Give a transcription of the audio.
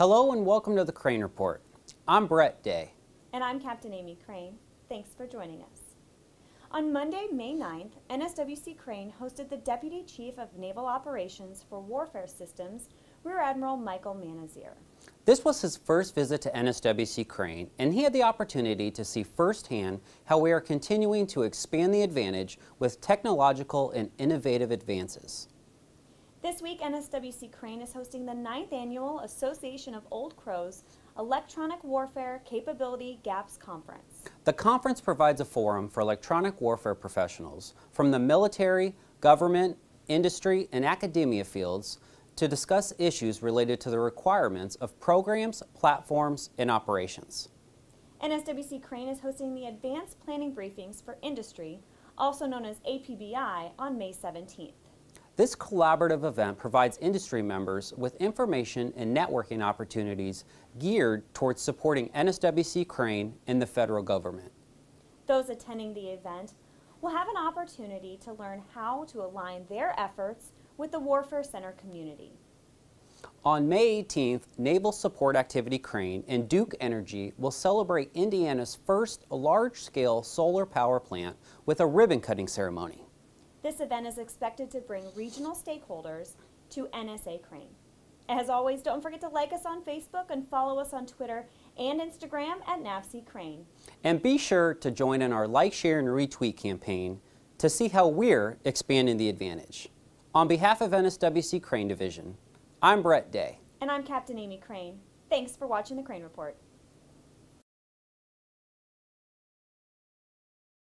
Hello and welcome to the Crane Report. I'm Brett Day. And I'm Captain Amy Crane. Thanks for joining us. On Monday, May 9th, NSWC Crane hosted the Deputy Chief of Naval Operations for Warfare Systems, Rear Admiral Michael Manazir. This was his first visit to NSWC Crane, and he had the opportunity to see firsthand how we are continuing to expand the advantage with technological and innovative advances. This week, NSWC Crane is hosting the 9th Annual Association of Old Crows Electronic Warfare Capability Gaps Conference. The conference provides a forum for electronic warfare professionals from the military, government, industry, and academia fields to discuss issues related to the requirements of programs, platforms, and operations. NSWC Crane is hosting the Advanced Planning Briefings for Industry, also known as APBI, on May 17th. This collaborative event provides industry members with information and networking opportunities geared towards supporting NSWC Crane and the federal government. Those attending the event will have an opportunity to learn how to align their efforts with the Warfare Center community. On May 18th, Naval Support Activity Crane and Duke Energy will celebrate Indiana's first large-scale solar power plant with a ribbon cutting ceremony. This event is expected to bring regional stakeholders to NSA Crane. As always, don't forget to like us on Facebook and follow us on Twitter and Instagram at NAVC Crane. And be sure to join in our like, share, and retweet campaign to see how we're expanding the advantage. On behalf of NSWC Crane Division, I'm Brett Day. And I'm Captain Amy Crane. Thanks for watching the Crane Report.